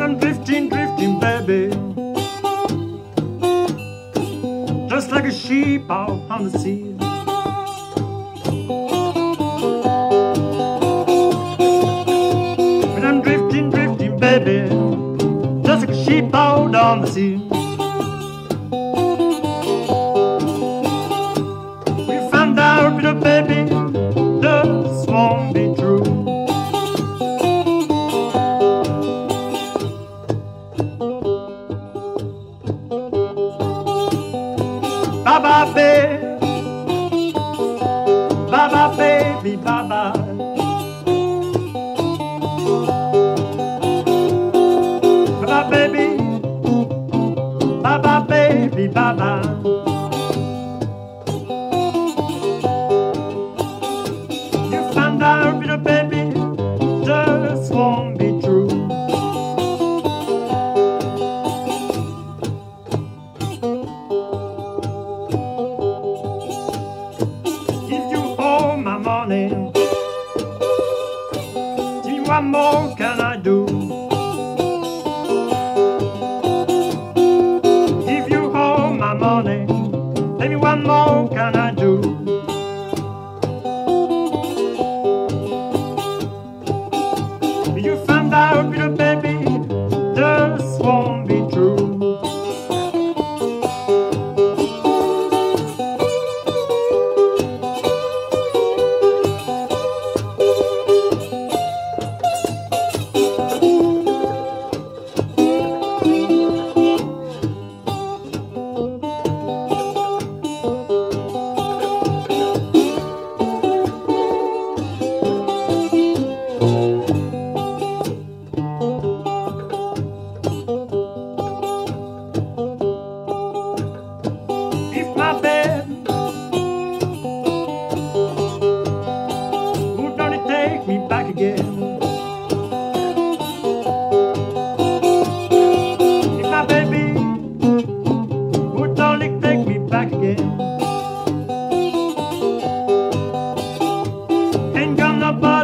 When I'm drifting, drifting, baby. Just like a sheep out on the sea. When I'm drifting, drifting, baby. Just like a sheep out on the sea. Bye, baby. Bye, baby. Bye bye, baby. Bye, baby. Bye morning. See what more can I do? If you hold my money, tell me what more can I do? You found out, little baby. Bye.